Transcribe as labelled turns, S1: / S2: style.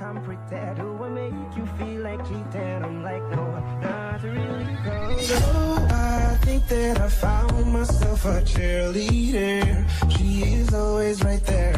S1: I'm pretend. Do I make you feel like cheating? I'm like, no, not really. cold So I think that I found myself a cheerleader. She is always right there